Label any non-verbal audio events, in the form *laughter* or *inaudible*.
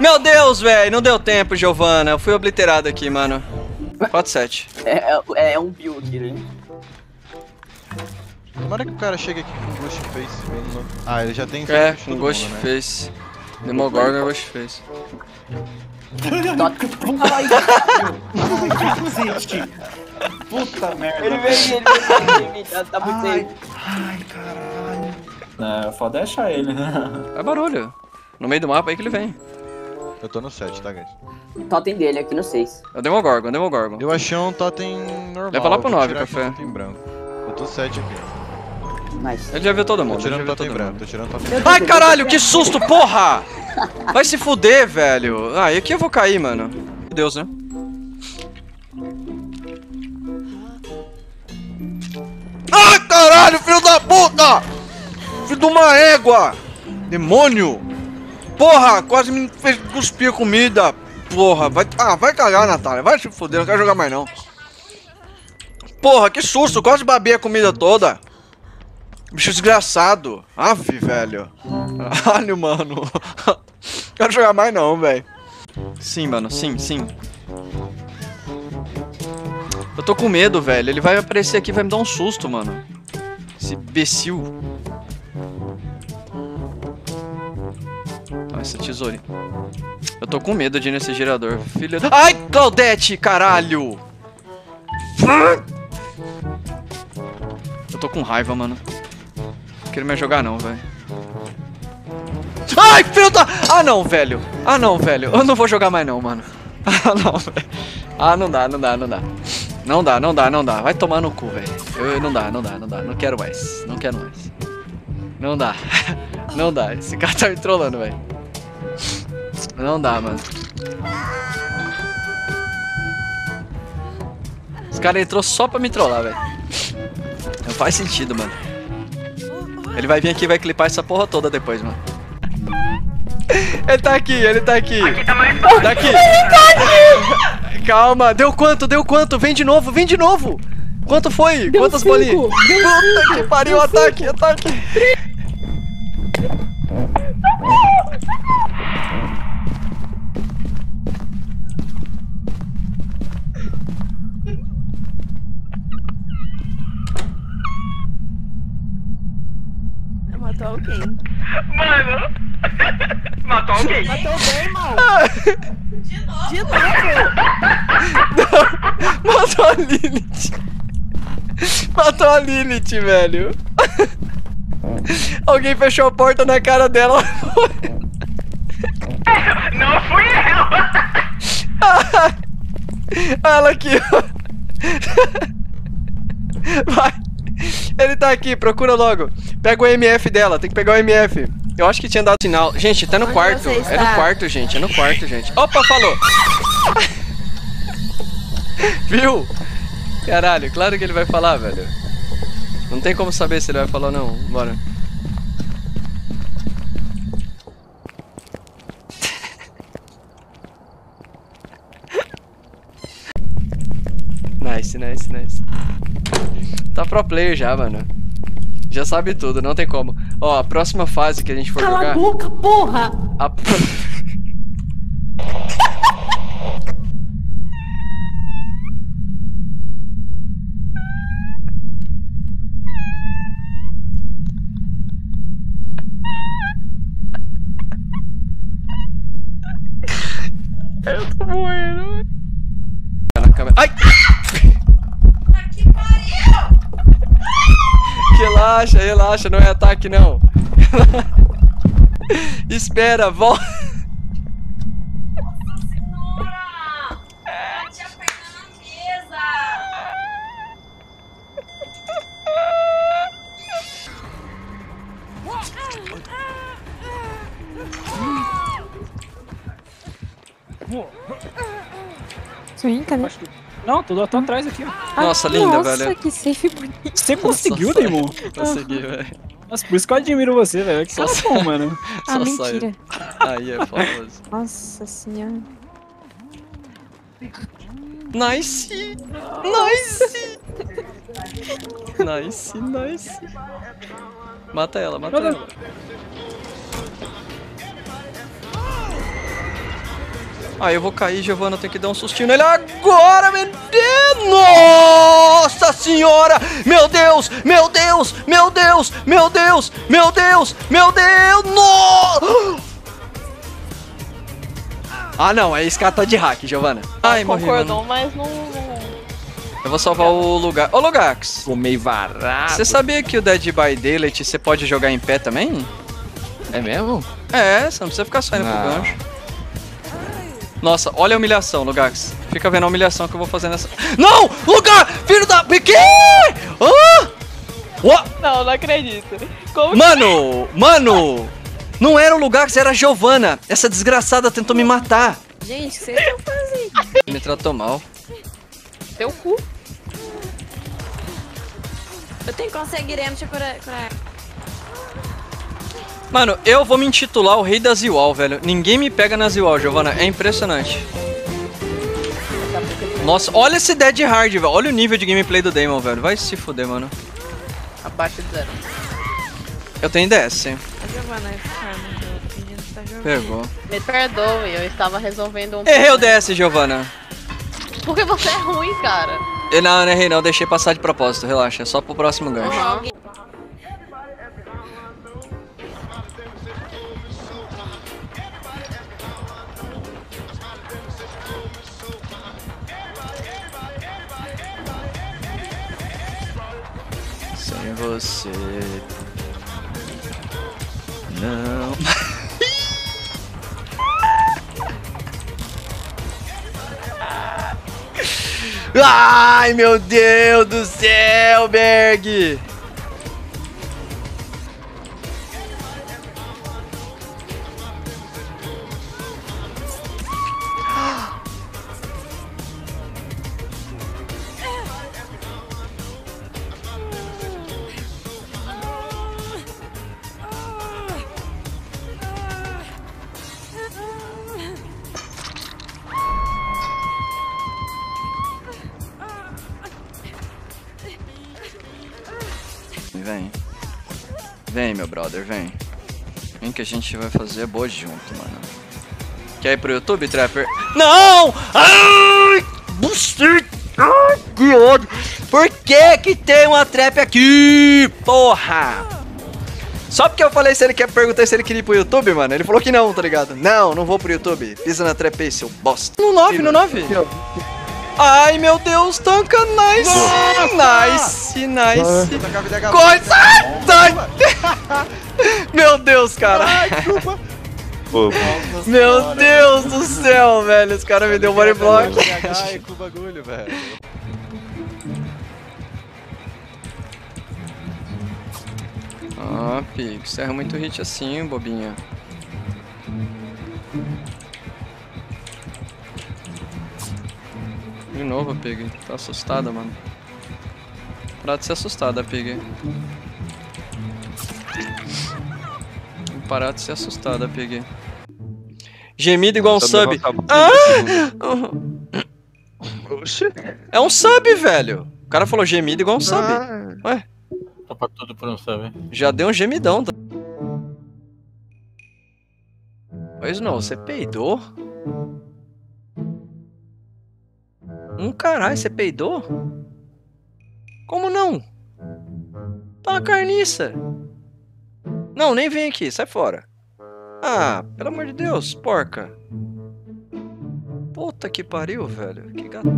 Meu Deus, velho, não deu tempo, Giovana. Eu fui obliterado aqui, mano. 4-7. É, é, é um build aqui, né? Tomara que o cara chegue aqui com Ghost Face mesmo. Ah, ele já tem É, com todo Ghost mundo, né? Face. Demogorgon é Ghost Face. Ai, Cacete. Puta merda. ele veio, ele veio, ele veio, tá, muito Ai, ai, caralho. Não, foda é achar ele, né? É barulho. No meio do mapa aí que ele vem. Eu tô no 7, tá, guys? O totem dele aqui no 6. É o Demogorgon, o Demogorgon. Eu achei um totem normal. Leva lá pro eu vou nove, tirar aqui café. o totem branco. Eu tô 7 aqui. Nice. Ele já viu todo Tô mundo, já tirando o totem branco, tô tirando o totem branco. Ai, caralho, que *laughs* susto, porra! Vai se fuder, velho. Ah, e aqui eu vou cair, mano. Meu Deus, né? Ai, caralho, filho da puta! Filho de uma égua! Demônio! Porra, quase me fez cuspir comida. Porra, vai... Ah, vai cagar, Natália. Vai se fuder, não quero jogar mais não. Porra, que susto, quase babei a comida toda. Bicho desgraçado. Ave, velho. Caralho, mano. *laughs* Quero jogar mais não, velho. Sim, mano, sim, sim. Eu tô com medo, velho. Ele vai aparecer aqui e vai me dar um susto, mano. Esse imbecil. Essa tesourinha. Eu tô com medo de ir nesse gerador. Filha da... Ai, Claudete, caralho! Eu tô com raiva, mano. Não quero mais jogar não, velho. Ai, filho da... Ah, não, velho. Ah, não, velho. Eu não vou jogar mais não, mano. *laughs* Ah, não, velho. Ah, não dá, não dá, não dá. Não dá, não dá, não dá. Vai tomar no cu, velho. Não dá, não dá, não dá. Não quero mais. Não quero mais. Não dá. *laughs* Não dá. Esse cara tá me trollando, velho. Não dá, mano. Esse cara entrou só pra me trollar, velho. Não faz sentido, mano. Ele vai vir aqui e vai clipar essa porra toda depois, mano. Ele tá aqui, ele tá aqui. Aqui tá mais Tá aqui. Calma, deu quanto? Deu quanto? Vem de novo, vem de novo. Quanto foi? Deu Quantas cinco, bolinhas? deu Puta que pariu, ataque, ataque. Matou alguém. Mano! *laughs* Matou alguém? Matou bem, irmão. De novo. *laughs* Matou a Lilith. Matou a Lilith, velho. Alguém fechou a porta na cara dela. *laughs* Não fui eu! Ela aqui, ó. Vai. Ele tá aqui, procura logo. Pega o MF dela, tem que pegar o MF. Eu acho que tinha dado sinal. Gente, tá no Onde quarto. É no quarto, gente. É no quarto, gente. Opa, falou. *laughs* Viu? Caralho, claro que ele vai falar, velho. Não tem como saber se ele vai falar ou não. Bora. Nice, nice, nice. Tá pro player já, mano. Já sabe tudo, não tem como. Ó, a próxima fase que a gente for Cala jogar. a boca, porra. a- *laughs* Eu tô morrendo. Na câmera. Ai! Relaxa, relaxa, não é ataque não. *laughs* Espera, volta. Bate a perna na mesa! Sim, cadê? Não, tô, tô atrás aqui, ó. Ah, Nossa, linda, nossa, velho. que safe bonito. Você conseguiu, Nossa, *laughs* Daimon? Consegui, velho. Nossa, por isso que eu admiro você, velho. Que Só cara bom, mano. *laughs* Ah, Só saiu. mentira. Aí é famoso. Nossa senhora. Nice! Nice! Nice, nice. Mata ela, Mata. ela. Aí eu vou cair, Giovanna, tem que dar um sustinho nele agora, meu Deus! Nossa senhora! Meu Deus! Meu Deus! Meu Deus! Meu Deus! Meu Deus! Meu Deus! No! Ah, não, é escata de hack, Giovanna. Ai, morri, Concordou, mano. mas não. Eu vou salvar o lugar. Ô, Lugax, Fumei varado. você sabia que o Dead by Daylight você pode jogar em pé também? É mesmo? É, você não precisa ficar saindo pro Não. gancho. Nossa, olha a humilhação, Lugax. Fica vendo a humilhação que eu vou fazer nessa. Não! Lugar! Filho da. Que? Ah! What? Não, não acredito. Como Mano! Mano! Não era o Lugax, era a Giovanna. Essa desgraçada tentou me matar. Gente, o que vocês estão fazendo? Me tratou mal. que teu cu? Eu tenho conseguiremos te curar. curar. Mano, eu vou me intitular o rei da Ziwal, velho. Ninguém me pega na Ziwal, Giovanna. É impressionante. Nossa, olha esse Dead Hard, velho. Olha o nível de gameplay do Damon, velho. Vai se fuder, mano. Abaixo de zero. Eu tenho DS, sim. A Giovana, tá jogando. Pegou. Me perdoe, eu estava resolvendo um. Errei o DS, Giovanna. Porque você é ruim, cara. Eu não, não errei não. Deixei passar de propósito. Relaxa. É só pro próximo gancho. Aham. Você. Não. *laughs* Ai, meu Deus do céu, Berg! Vem. Vem, meu brother, vem. Vem que a gente vai fazer boa junto, mano. Quer ir pro YouTube, Trapper? Não! Ai! Buster! Ai, que ódio! Por que que tem uma trap aqui? Porra! Só porque eu falei se ele quer perguntar se ele queria ir pro YouTube, mano. Ele falou que não, tá ligado? Não, não vou pro YouTube. Pisa na trap aí, seu bosta. No 9, no 9. Ai, meu Deus, tanca, nice! Nice, nice. Tacar a vida Corre, sai! sai. Meu Deus, cara. Meu Deus do céu, velho. Os caras me deu um body block. Ai, com bagulho, velho. Ah, você erra muito hit assim, bobinha. De novo, Pig. Tá assustada, mano. Parar de ser assustada, Pig. Tem que Parar de ser assustada, Pig. Gemido igual um sub. Ah! Oxi. É um sub, velho. O cara falou gemido igual um sub. Ué, Topa tudo por um sub. já deu um gemidão. tá? Pois não, você peidou? Um caralho, você peidou? Como não? Tá uma carniça. Não, nem vem aqui, sai fora. Ah, pelo amor de Deus, porca. Puta que pariu, velho. Que gato.